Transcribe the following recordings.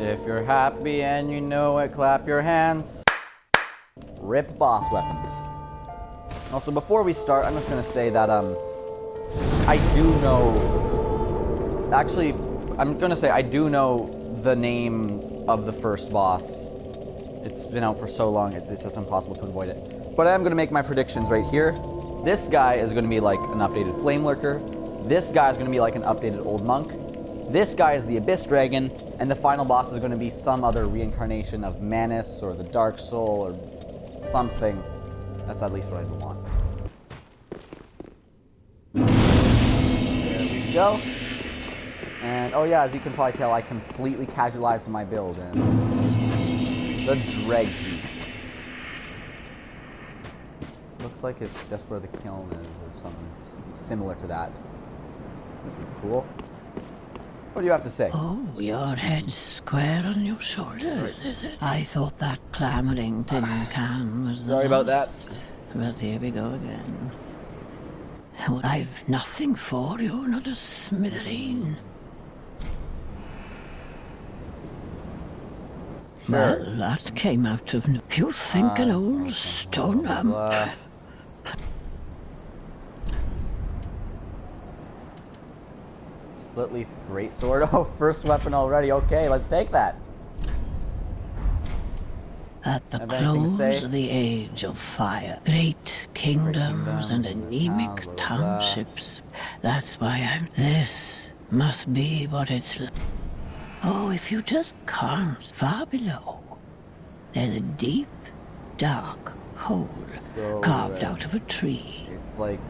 If you're happy and you know it, clap your hands. Rip boss weapons. Also, before we start, I'm just gonna say that, um, I do know... Actually, I'm gonna say I do know the name of the first boss. It's been out for so long, it's, it's just impossible to avoid it. But I am gonna make my predictions right here. This guy is gonna be like an updated Flame Lurker. This guy is gonna be like an updated Old Monk. This guy is the Abyss Dragon, and the final boss is going to be some other reincarnation of Manus or the Dark Soul or something. That's at least what I want. There we go. And, oh yeah, as you can probably tell, I completely casualized my build, and the Dreg. Looks like it's just where the kiln is, or something similar to that. This is cool. What do you have to say? Oh, your head's square on your shoulders, is it? I thought that clamoring tin can was the Sorry about that. last. But here we go again. Well, I've nothing for you, not a smithereen. Sure. Well, that came out of no... You think an Ah, old stone amp? Uh, Split leaf greatsword. Oh, first weapon already. Okay, let's take that. At the close of the age of fire, great kingdoms and anemic townships. That's why I'm. This must be what it's like. Oh, if you just can't, far below, there's a deep, dark hole So, carved uh, out of a tree. It's like.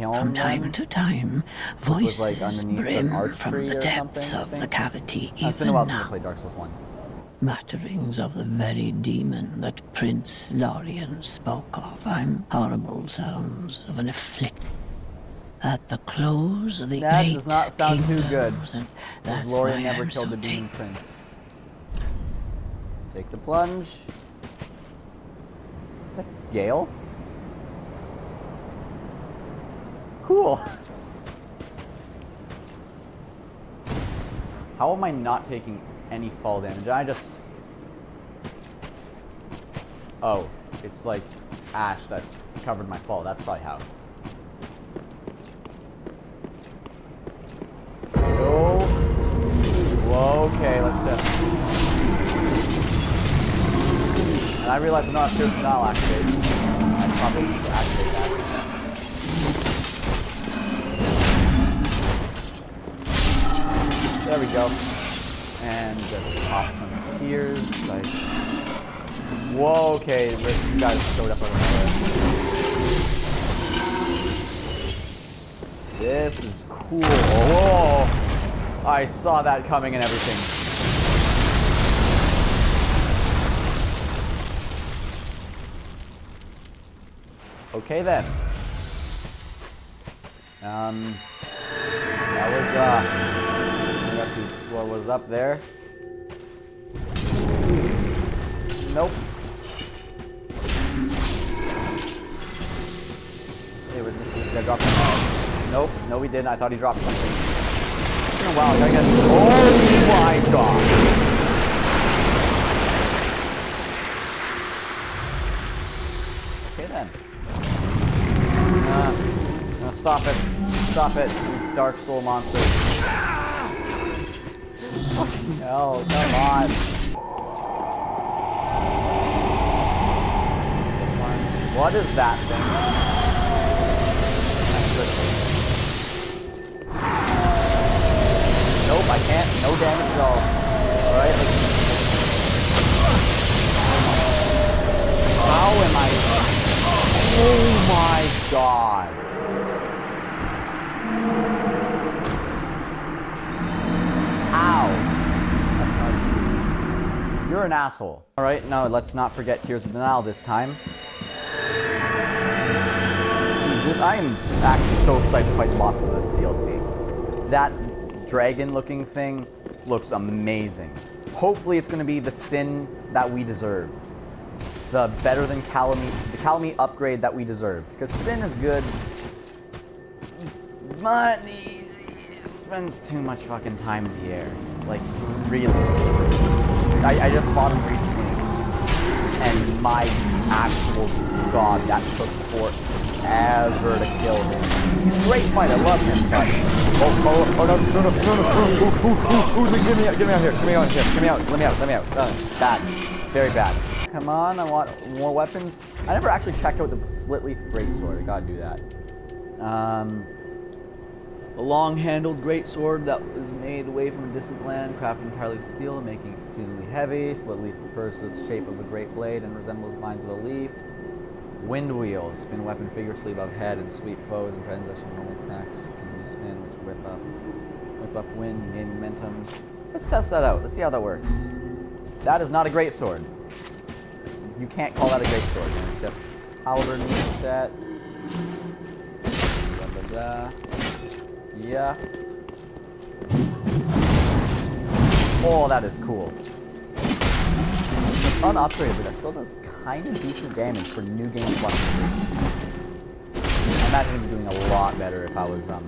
From time to time, was, like, voices brim from the depths of the cavity It's even a while since I now. Dark Souls 1. Mutterings of the very demon that Prince Lorian spoke of. I'm horrible sounds of an afflict. At the close of the That great does not sound too good. kingdoms, and that's Lorian why never I'm killed so the demon take- prince. Take the plunge. Is that Gael? Cool. How am I not taking any fall damage? I just... Oh, it's like ash that covered my fall. That's probably how. Whoa, okay, let's just. And I realize I'm not sure if now activate. I probably need to activate that. There we go. And just pop some tears. Like. Whoa, okay, you guys showed up of nowhere. This is cool. Whoa! I saw that coming and everything. Okay then. Um, that was uh, what was up there? Nope. Hey, was this, this guy drop something? Nope, no we didn't. I thought he dropped something. While, I guess. Oh my god! Okay then. Uh, no, stop it. Stop it, Dark Soul monsters. Hell, come on. What is that thing? Nope, I can't. No damage at all. Alright. How am I... Oh my god. You're an asshole. Alright, now let's not forget Tears of Denial this time. This, I am actually so excited to fight the boss of this DLC. That dragon-looking thing looks amazing. Hopefully it's going to be the sin that we deserve. The better than Kalameet, the Kalameet upgrade that we deserve. Because sin is good, but he spends too much fucking time in the air. Like, really. I, I just fought him recently, and my actual god, that took forever to kill him. Great fight, I love him, but oh oh oh no no no no no! Ooh, ooh, ooh, ooh, get me out, get me out here, get me out here, get me out, let me out, let me out. Uh, bad, very bad. Come on, I want more weapons. I never actually checked out the split leaf greatsword. I gotta do that. Um, a long-handled greatsword that was made away from a distant land, crafted entirely of steel, making it exceedingly heavy. Split leaf refers to the shape of a great blade and resembles lines of a leaf. Wind wheel, spin weapon vigorously above head and sweep foes in transition normal attacks. Continue spin, which whip up, whip up wind, gain momentum. Let's test that out. Let's see how that works. That is not a great sword. You can't call that a great sword. It's just halberd set. Blah, blah, blah. Yeah. Oh, that is cool. It's unupgraded, but that still does kind of decent damage for new game plus. I imagine it'd be doing a lot better if I was um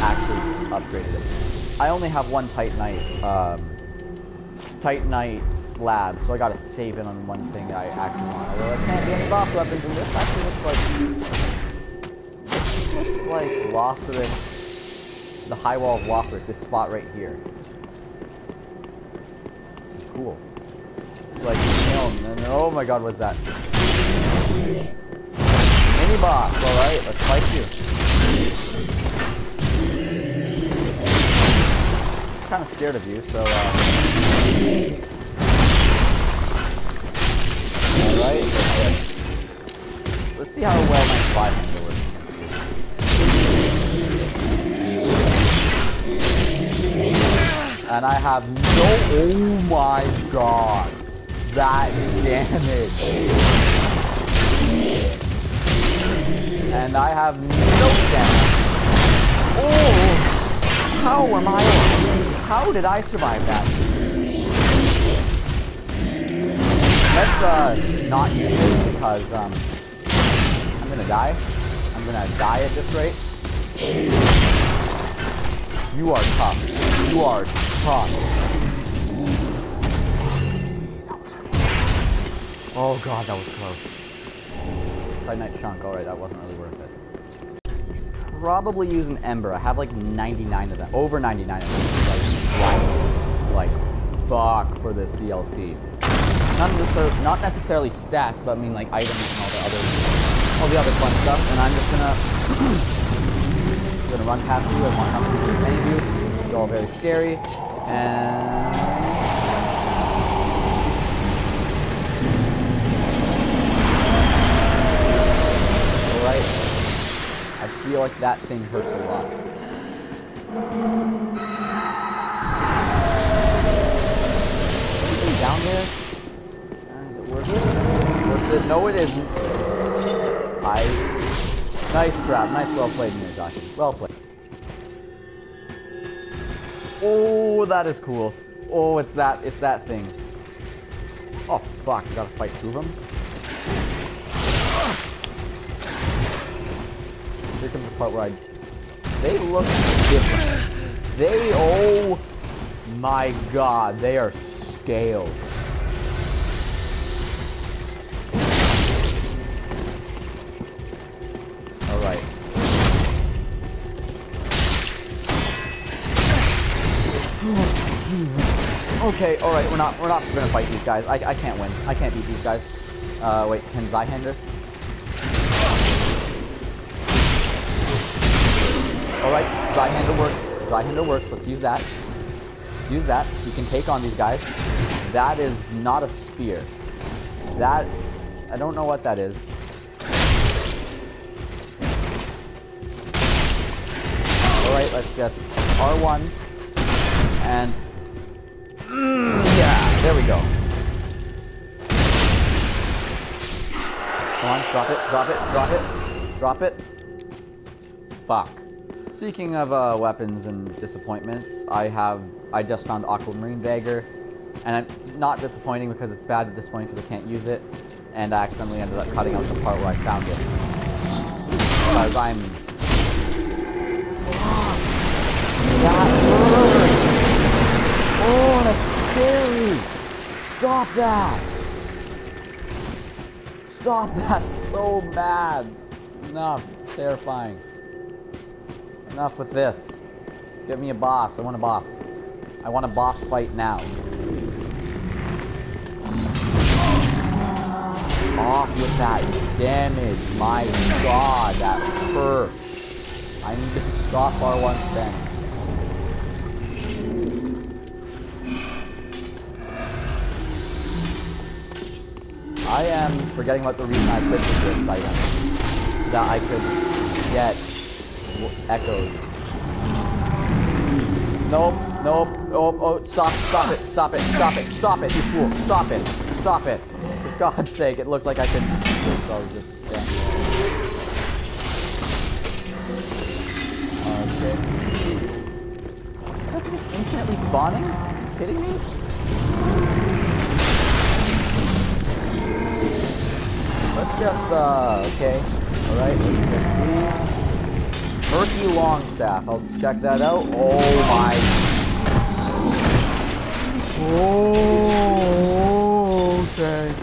actually upgraded it. I only have one Titanite um Titanite slab, so I gotta save it on one thing I actually want. Although there can't be any boss weapons, and this actually looks like this looks like Lothric, the high wall of Lothric, this spot right here. This is cool. Like, oh, my god, what's that? Mini boss, alright, let's fight you. I'm kind of scared of you, so, uh... Alright, let's, see how well my five And I have no... Oh my god! That damage! And I have no damage. Oh! How am I How did I survive that? Let's uh not use this because um I'm gonna die. I'm gonna die at this rate. You are tough. You are tough. Oh god, that was close. Titanite chunk. Alright, that wasn't really worth it probably use an Ember. I have like 99 of them. Over 99 of them. Like, like, fuck for this DLC. Not necessarily, not necessarily stats, but I mean like items and all the other, all the other fun stuff. And I'm just gonna, gonna run past you. I want to do with any of you. You're all very scary. And Alright I feel like that thing hurts a lot. Anything down there? Uh, is it worth it? Worth it? No, it isn't. Nice. Nice grab. Nice well played, Miyazaki. Well played. Oh, that is cool. Oh, it's that, it's that thing. Oh, fuck. We gotta fight two of them? Here comes the part where I... They look different. They, oh my god, they are scaled. Okay, alright, we're not we're not gonna fight these guys. I, I can't win. I can't beat these guys. Uh wait, can Zweihander? Alright, Zweihander works. Zweihander works. Let's use that. Let's use that. You can take on these guys. That is not a spear. That... I don't know what that is. Alright, let's just... R1. And... Mm, yeah, there we go. Come on, drop it, drop it, drop it, drop it. Fuck. Speaking of uh, weapons and disappointments, I have I just found Aquamarine Dagger, and it's not disappointing because it's bad and disappointing because I can't use it, and I accidentally ended up cutting out the part where I found it. Because I'm... Stop that! Stop that! So mad! Enough. Terrifying. Enough with this. Just give me a boss. I want a boss. I want a boss fight now. Off with that damage. My god, that hurt. I need to stop R1 standing. I am forgetting what the reason I clicked this item. That I could get echoes. Nope, nope, nope, oh, stop, stop it, stop it, stop it, stop it, you fool, stop it, stop it. For God's sake, it looked like I could, so I was just standing there. Okay. That's just infinitely spawning? Are you kidding me? Let's just, uh, okay. Alright, let's just leave. Murky Longstaff, I'll check that out. Oh my. Oh, okay.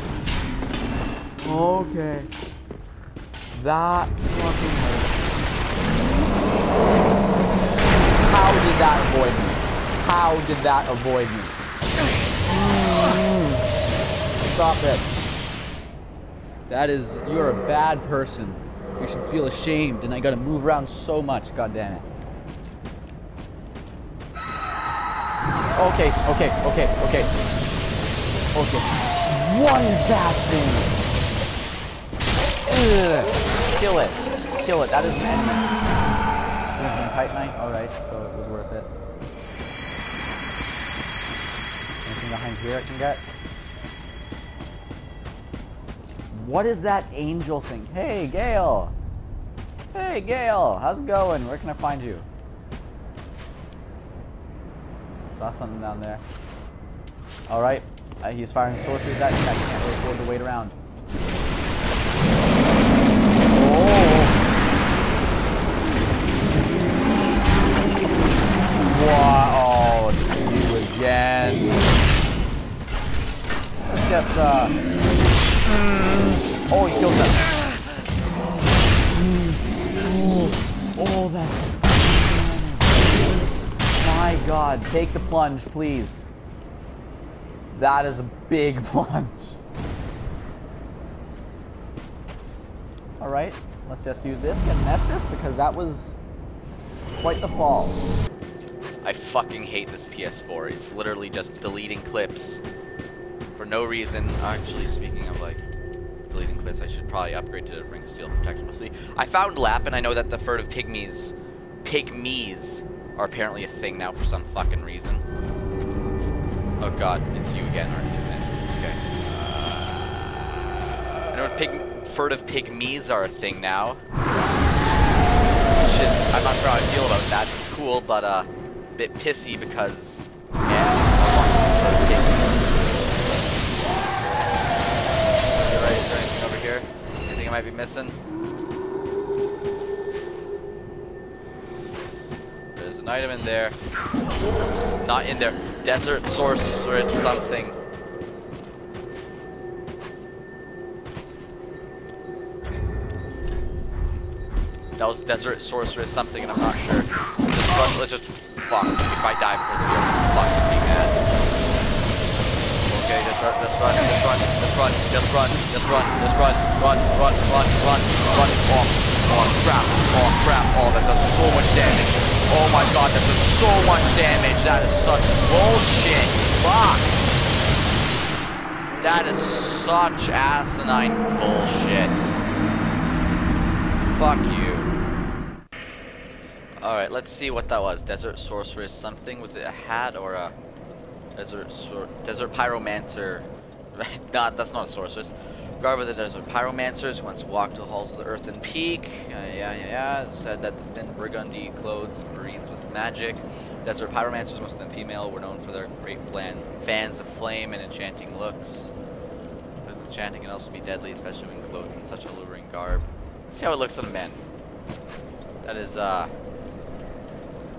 Okay. That fucking hurt. How did that avoid me? How did that avoid me? Stop it. That is, you're a bad person. You should feel ashamed, and I gotta move around so much, god damn it. Okay, okay, okay, okay. Okay. Is that thing? Ugh. Kill it. Kill it. That is an enemy. Crimson Titanite? Alright, so it was worth it. Anything behind here I can get? What is that angel thing? Hey, Gael! Hey, Gael! How's it going? Where can I find you? Saw something down there. Alright. Uh, he's firing sorceries at me. I can't really afford to wait around. Oh! Wow! Oh, you again. Let's just, uh... Hmm. Oh, he killed them. Hmm. Oh, that. My god, take the plunge, please. That is a big plunge. Alright, let's just use this, get Nestus, because that was quite the fall. I fucking hate this PS4. It's literally just deleting clips for no reason. Actually, speaking of like deleting clips, I should probably upgrade to Ring of Steel Protection. We'll see. I found Lapp, and I know that the furtive pygmies, pygmies, are apparently a thing now for some fucking reason. Oh god, it's you again, aren't isn't it? Okay. I know pig, furtive pygmies are a thing now. Shit, I'm not sure how I feel about that. It's cool, but uh, a bit pissy because, yeah, might be missing? There's an item in there. Not in there. Desert sorceress something. That was desert sorceress something, and I'm not sure. Let's just fuck. If I die before the mad. Okay, just run. Just run. Just run. Just run. Just run. Just run. Just run. Run. Run. Run. Run. Run. Oh, oh crap. Oh crap. Oh, that does so much damage. Oh my god, that does so much damage. That is such bullshit. Fuck. That is such asinine bullshit. Fuck you. Alright, let's see what that was. Desert Sorceress something. Was it a hat or a Desert Sor Desert Pyromancer? not, that's not a sorceress. Guard with the Desert Pyromancers once walked the halls of the Earthen Peak. Uh, yeah, yeah, yeah. Said that the thin burgundy clothes breathes with magic. Desert Pyromancers, most of them female, were known for their great fans of flame and enchanting looks. Because enchanting can also be deadly, especially when clothed in such alluring garb. Let's see how it looks on a man. That is, uh,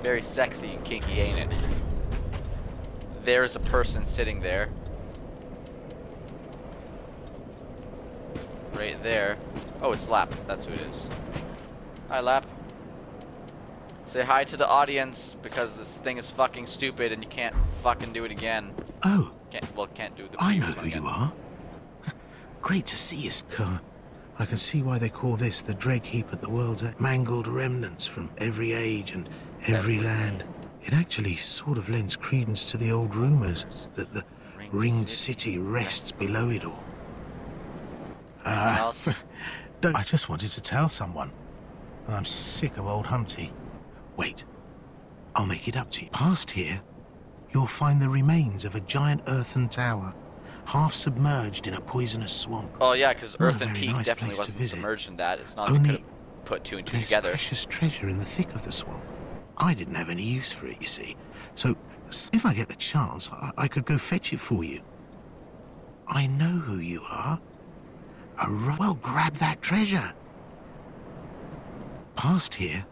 very sexy and kinky, ain't it? there is a person sitting there. Right there. Oh, it's Lapp. That's who it is. Hi, Lapp. Say hi to the audience because this thing is fucking stupid and you can't fucking do it again. Oh. Can't, well, can't do the I know who again. you are. Great to see you, Scar. I can see why they call this the dreg heap at the world's mangled remnants from every age and every, land. It actually sort of lends credence to the old rumors that the Ringed ringed City city rests below it all. Anything Ah, don't. I just wanted to tell someone. And I'm sick of old Humpty. Wait. I'll make it up to you. Past here, you'll find the remains of a giant earthen tower, half submerged in a poisonous swamp. Oh yeah, because Not a Earth and very Peak nice definitely place to wasn't submerged in that. It's not Only put two and two together. precious treasure in the thick of the swamp. I didn't have any use for it, you see. So, if I get the chance, I, I could go fetch it for you. I know who you are. Well, grab that treasure. Past here,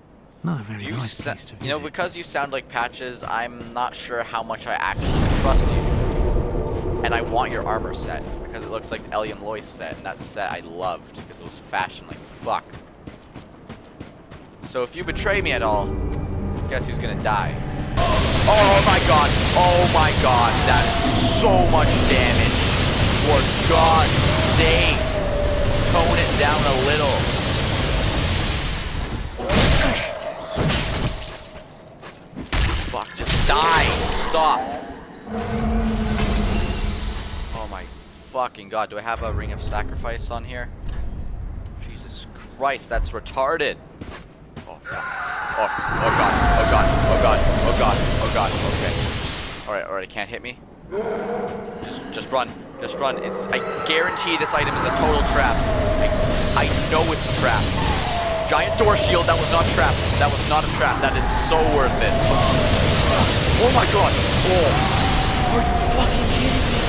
not a very You, nice place to visit. you know, because you sound like Patches, I'm not sure how much I actually trust you. And I want your armor set because it looks like the Eliam Lois set, and that set I loved because it was fashion like fuck. So if you betray me at all, guess he's gonna die? Oh my god! Oh my god! That's so much damage! For God's sake! Tone it down a little. Fuck, just die! Stop! Oh my fucking god, do I have a ring of sacrifice on here? Jesus Christ, that's retarded! Oh. Oh, god, oh god, oh god, oh god, oh god, okay. Alright, alright, can't hit me. Just, just run, just run. It's, I guarantee this item is a total trap. I, I know it's a trap. Giant door shield, that was not trap. That was not a trap. That is so worth it. Oh my god. Oh. Are you fucking kidding me?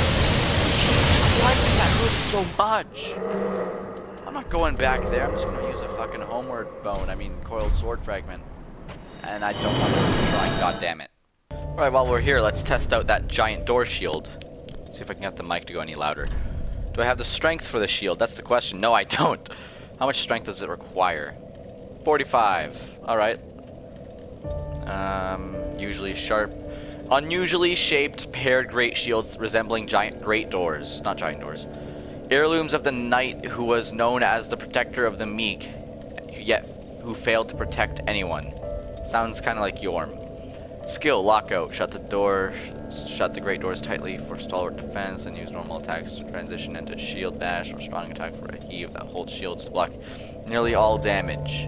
Jesus Christ, that hurts so much. I'm not going back there. I'm just gonna use a fucking homeward bone. I mean, coiled sword fragment. And I don't want to try, god damn it. Alright, while we're here, let's test out that giant door shield. See if I can get the mic to go any louder. Do I have the strength for the shield? That's the question. No, I don't. How much strength does it require? 45. Alright. Um, usually sharp. Unusually shaped paired great shields resembling giant great doors. Not giant doors. Heirlooms of the knight who was known as the protector of the meek, yet who failed to protect anyone. Sounds kind of like Yhorm. Skill, lockout. Shut the door, sh- shut the great doors tightly for stalwart defense, and use normal attacks to transition into shield bash or strong attack for a heave that holds shields to block nearly all damage.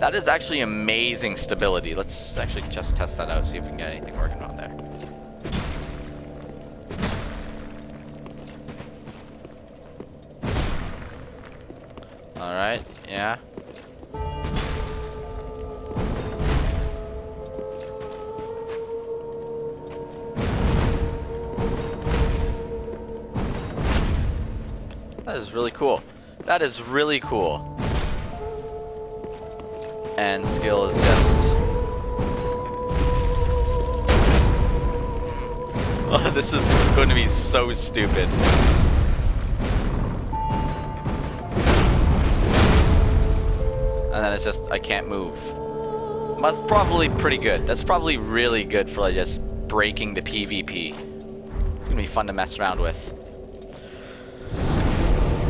That is actually amazing stability. Let's actually just test that out, see if we can get anything working on Alright, yeah. That is really cool. That is really cool. And skill is just... Oh, this is going to be so stupid. It's just, I can't move. That's probably pretty good. That's probably really good for like just breaking the PvP. It's gonna be fun to mess around with.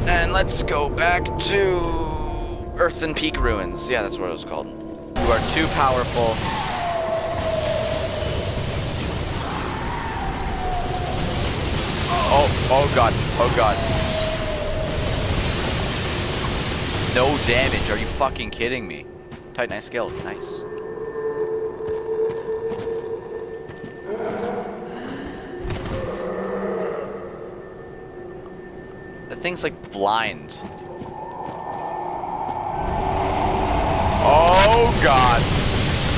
And let's go back to Earthen Peak Ruins. Yeah, that's what it was called. You are too powerful. Oh, oh god, oh god. No damage, are you fucking kidding me? Tight, Titanite Scale, nice. The thing's like blind. Oh god.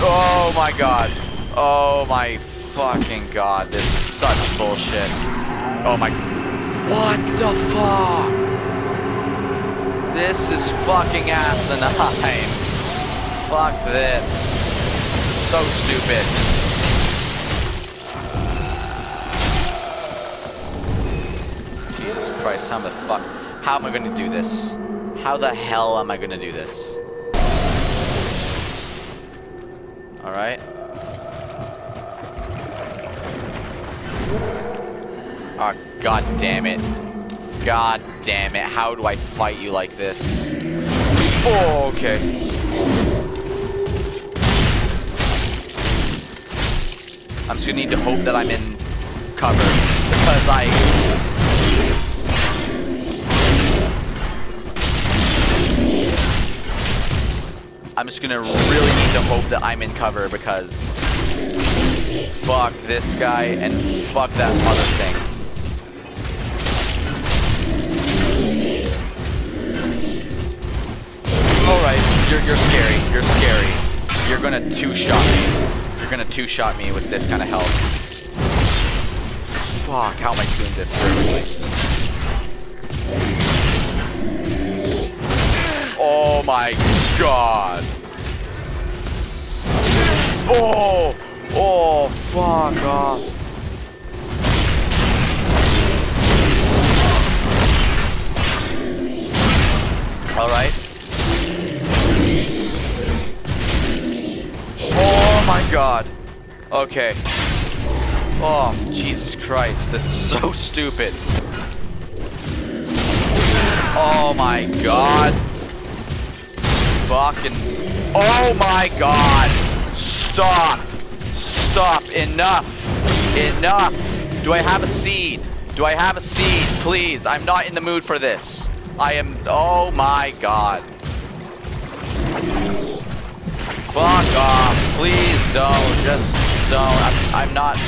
Oh my god. Oh my fucking god. This is such bullshit. Oh my. What the fuck? This is fucking asinine. Fuck this. So stupid. Jesus Christ, how the fuck? How am I gonna do this? How the hell am I gonna do this? Alright. Oh, god damn it. God damn it. How do I fight you like this? Oh, okay. I'm just gonna need to hope that I'm in cover. Because I... I'm just gonna really need to hope that I'm in cover because... Fuck this guy and fuck that mother thing. You're, scary. You're scary. You're gonna two-shot me. You're gonna two-shot me with this kind of health. Fuck, how am I doing this perfectly? Oh my god. Oh! Oh, fuck off. Alright. God. Okay. Oh, Jesus Christ. This is so stupid. Oh my god. Fucking. Oh my god. Stop. Stop. Enough. Enough. Do I have a seed? Do I have a seed? Please. I'm not in the mood for this. I am. Oh my god. Fuck off. Please don't. Just don't. I'm, I'm not.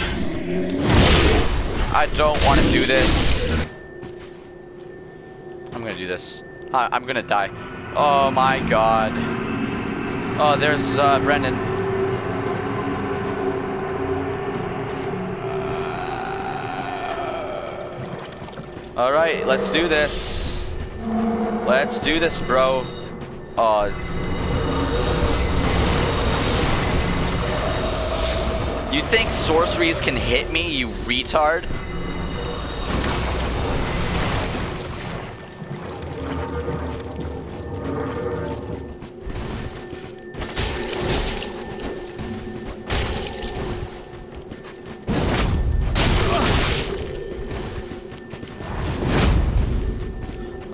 I don't want to do this. I'm gonna do this. I, I'm gonna die. Oh my god. Oh, there's uh, Brendan. Alright, let's do this. Let's do this, bro. Oh, You think sorceries can hit me, you retard?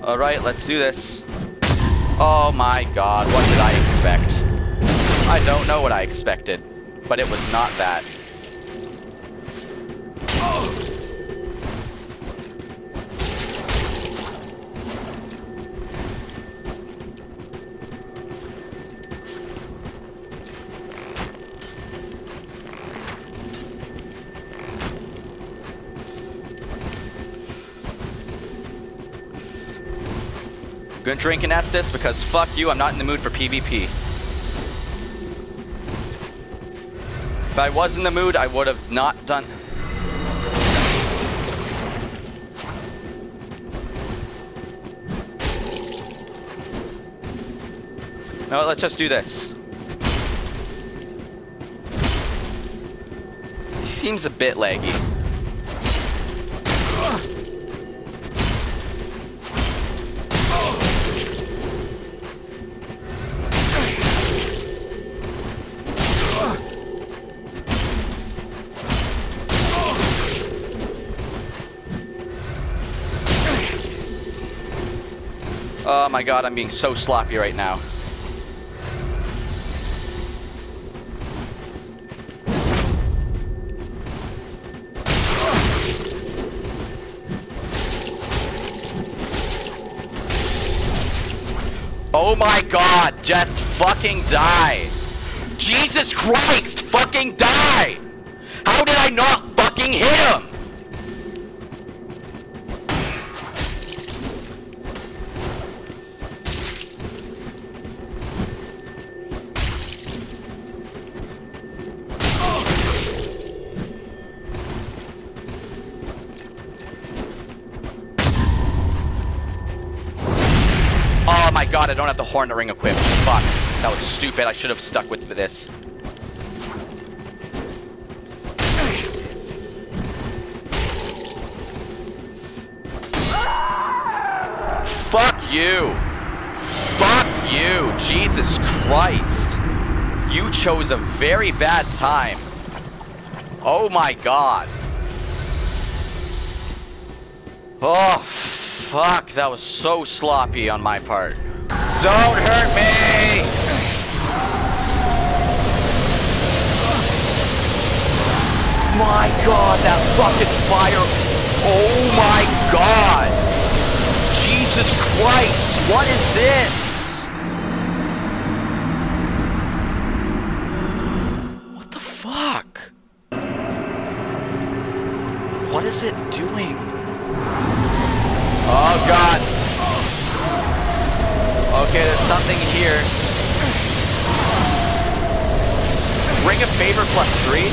Alright, let's do this. Oh my god, what did I expect? I don't know what I expected, but it was not that. Gonna drink in Estus because fuck you, I'm not in the mood for PvP. If I was in the mood, I would have not done... No, let's just do this. He seems a bit laggy. My god, I'm being so sloppy right now. Oh my god, just fucking die. Jesus Christ, fucking die! How did I not fucking hit him? The Hornet Ring equipped. Fuck. That was stupid. I should have stuck with this. Fuck you. Fuck you. Jesus Christ. You chose a very bad time. Oh my god. Oh, fuck. That was so sloppy on my part. Don't hurt me! My god, that fucking fire. Oh my god. Jesus Christ, what is this? What the fuck? What is it doing? Oh god. Okay, there's something here. Ring of Favor plus three?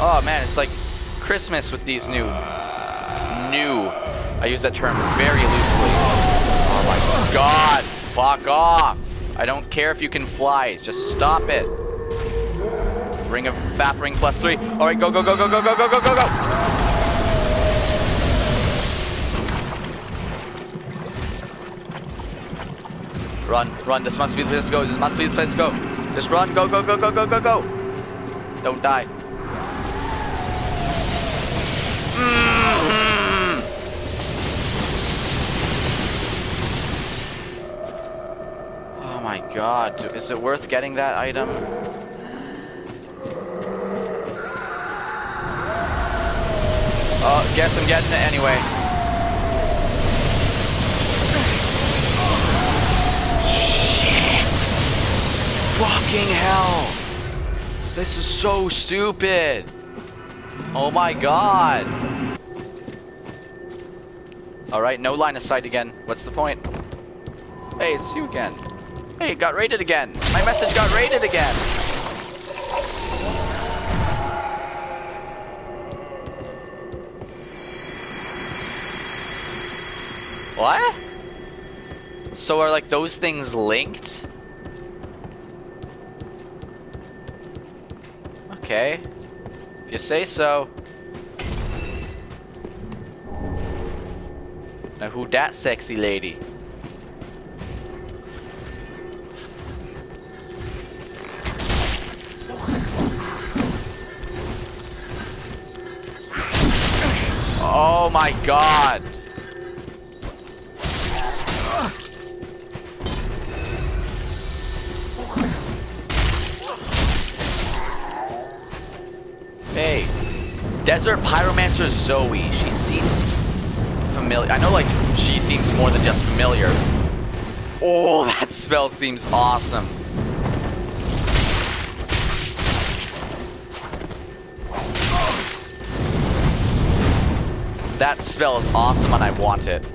Oh man, it's like Christmas with these new, new, I use that term very loosely. Oh my god, fuck off. I don't care if you can fly, just stop it. Ring of Fap Ring plus three. All right, go, go, go, go, go, go, go, go, go, go. Run, run, this must be the place to go, this must be the place to go. Just run, go, go, go, go, go, go, go. Don't die. Mhm. Oh my god, is it worth getting that item? Oh, guess I'm getting it anyway. Shit! Fucking hell! This is so stupid! Oh my god! Alright, no line of sight again. What's the point? Hey, it's you again. Hey, it got raided again! My message got raided again! What? So are like those things linked? Okay. If you say so. Now who that sexy lady? Oh my god! Pyromancer Zoey. She seems familiar. I know, like, she seems more than just familiar. Oh, that spell seems awesome. That spell is awesome and I want it.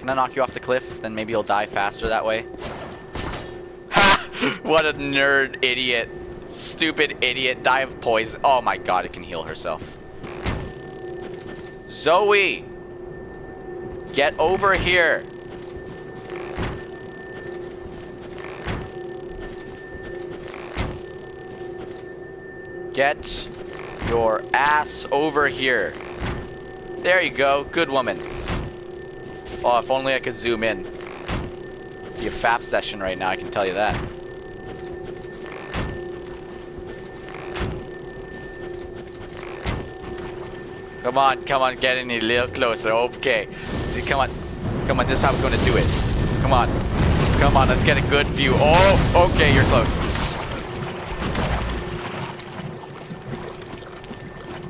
Can I knock you off the cliff? Then maybe you'll die faster that way. Ha! What a nerd idiot. Stupid idiot. Die of poison. Oh my god, it can heal herself. Zoey! Get over here! Get your ass over here. There you go. Good woman. Oh, if only I could zoom in. Be a FAP session right now, I can tell you that. Come on, come on, get in a little closer. Okay. Come on. Come on, this is how we're gonna do it. Come on. Come on, let's get a good view. Oh, okay, you're close.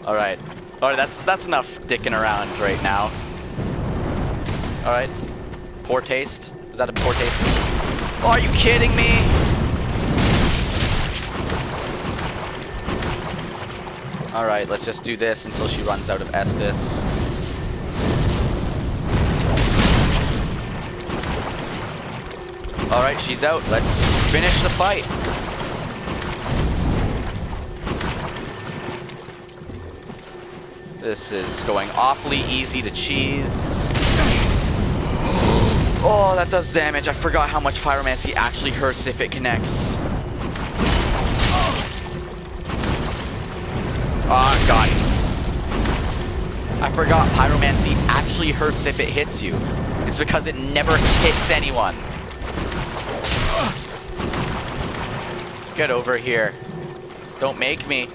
Alright. Alright, that's that's enough dicking around right now. Alright. Poor taste. Is that a poor taste? Oh, are you kidding me? Alright, let's just do this until she runs out of Estus. Alright, she's out. Let's finish the fight. This is going awfully easy to cheese. Oh, that does damage. I forgot how much Pyromancy actually hurts if it connects. Ah, oh, God. I forgot Pyromancy actually hurts if it hits you. It's because it never hits anyone. Get over here. Don't make me.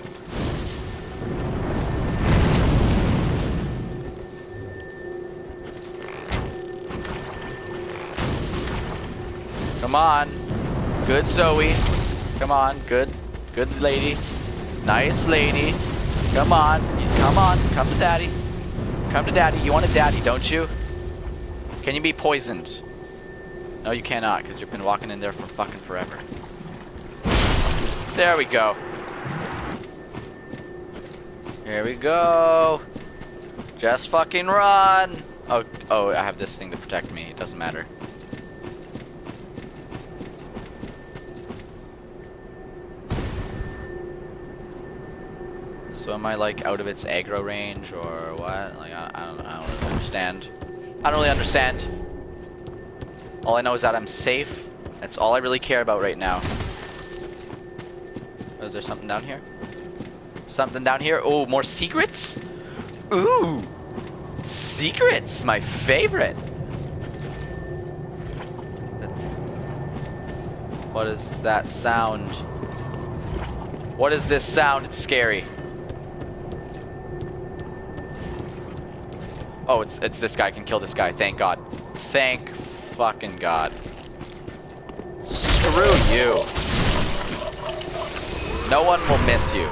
Come on. Good Zoey. Come on. Good. Good lady. Nice lady. Come on. Come on. Come to daddy. Come to daddy. You want a daddy, don't you? Can you be poisoned? No, you cannot, because you've been walking in there for fucking forever. There we go. Here we go. Just fucking run. Oh, oh, I have this thing to protect me. It doesn't matter. Am I like out of its aggro range or what? Like I, I don't I don't really understand. I don't really understand. All I know is that I'm safe. That's all I really care about right now. Oh, is there something down here? Something down here? Oh, more secrets? Ooh! Secrets! My favorite! What is that sound? What is this sound? It's scary. Oh, it's it's this guy. Can kill this guy. Thank God. Thank fucking God. Screw you. No one will miss you.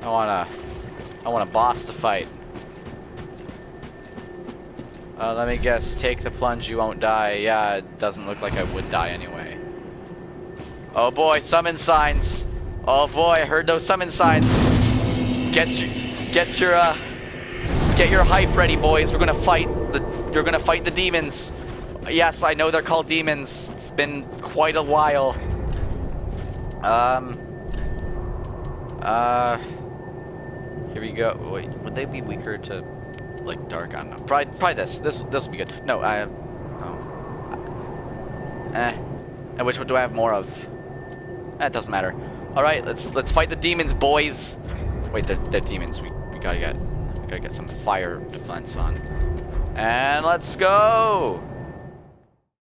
I wanna, I want a boss to fight. Uh, let me guess. Take the plunge, you won't die. Yeah, it doesn't look like I would die anyway. Oh boy, summon signs. Oh boy, I heard those summon signs. Get your, get your, uh, get your hype ready, boys. We're gonna fight the, you're gonna fight the demons. Yes, I know they're called demons. It's been quite a while. Um. Uh. Here we go. Wait, would they be weaker to, like, dark? I don't know. Probably, probably this. This, this will be good. No, I. Oh. Eh. And which one do I have more of? That doesn't matter. All right, let's let's fight the demons, boys. Wait, they're, they're demons. We we gotta get gotta get some fire defense on. And let's go.